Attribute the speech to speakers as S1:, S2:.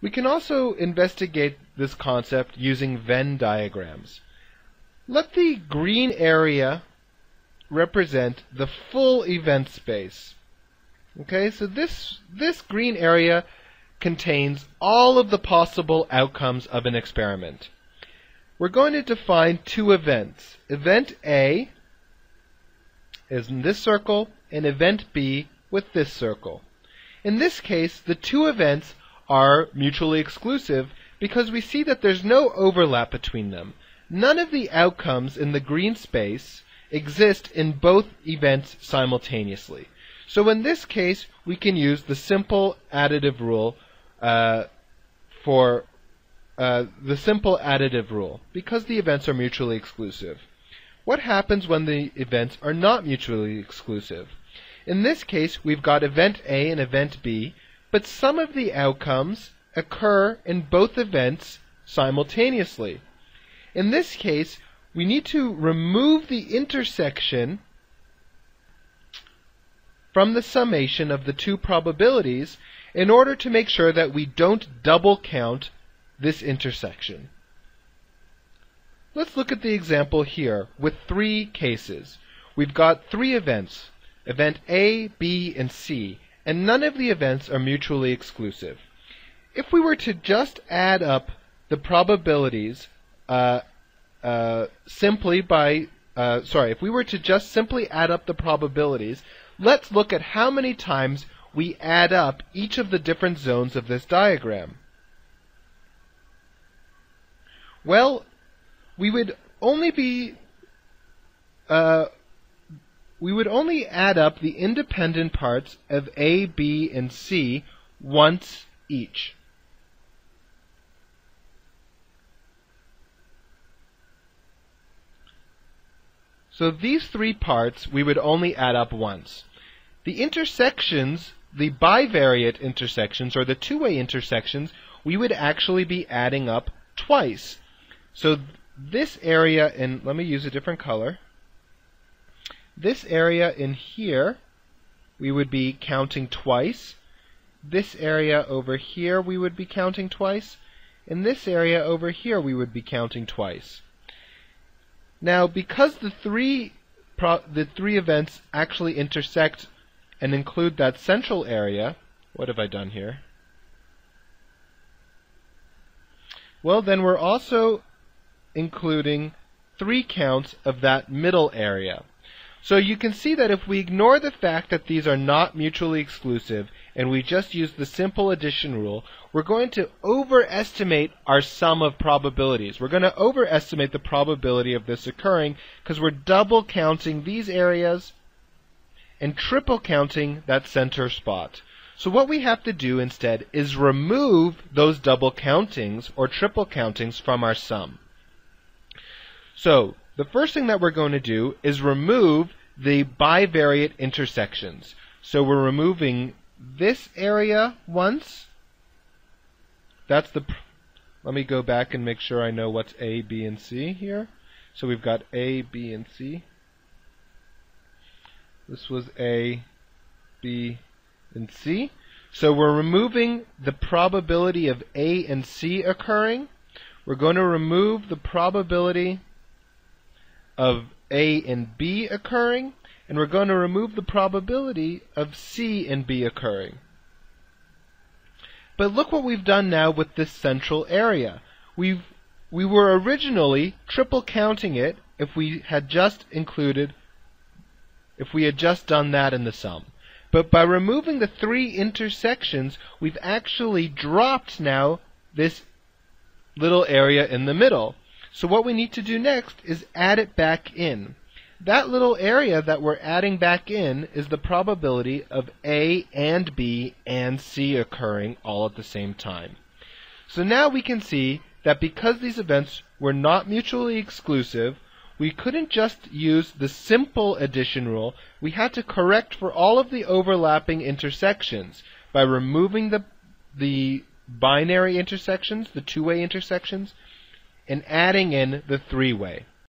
S1: We can also investigate this concept using Venn diagrams. Let the green area represent the full event space. Okay, so this, this green area contains all of the possible outcomes of an experiment. We're going to define two events. Event A is in this circle, and event B with this circle. In this case, the two events are mutually exclusive because we see that there's no overlap between them. None of the outcomes in the green space exist in both events simultaneously. So in this case, we can use the simple additive rule uh, for uh, the simple additive rule because the events are mutually exclusive. What happens when the events are not mutually exclusive? In this case, we've got event A and event B, but some of the outcomes occur in both events simultaneously. In this case, we need to remove the intersection from the summation of the two probabilities in order to make sure that we don't double count this intersection. Let's look at the example here with three cases. We've got three events, event A, B, and C, and none of the events are mutually exclusive. If we were to just add up the probabilities uh, uh, simply by, uh, sorry, if we were to just simply add up the probabilities, let's look at how many times we add up each of the different zones of this diagram. Well, we would only be uh, we would only add up the independent parts of A, B, and C once each. So these three parts we would only add up once. The intersections, the bivariate intersections, or the two-way intersections, we would actually be adding up twice. So this area, and let me use a different color. This area in here, we would be counting twice. This area over here, we would be counting twice. In this area over here, we would be counting twice. Now, because the three the three events actually intersect and include that central area, what have I done here? Well, then we're also including three counts of that middle area. So you can see that if we ignore the fact that these are not mutually exclusive and we just use the simple addition rule, we're going to overestimate our sum of probabilities. We're going to overestimate the probability of this occurring because we're double counting these areas and triple counting that center spot. So what we have to do instead is remove those double countings or triple countings from our sum. So the first thing that we're going to do is remove the bivariate intersections. So we're removing this area once. That's the. Let me go back and make sure I know what's A, B, and C here. So we've got A, B, and C. This was A, B, and C. So we're removing the probability of A and C occurring. We're going to remove the probability of A and B occurring, and we're going to remove the probability of C and B occurring. But look what we've done now with this central area. We've we were originally triple counting it if we had just included if we had just done that in the sum. But by removing the three intersections, we've actually dropped now this little area in the middle. So what we need to do next is add it back in. That little area that we're adding back in is the probability of A and B and C occurring all at the same time. So now we can see that because these events were not mutually exclusive, we couldn't just use the simple addition rule, we had to correct for all of the overlapping intersections by removing the, the binary intersections, the two-way intersections, and adding in the three-way.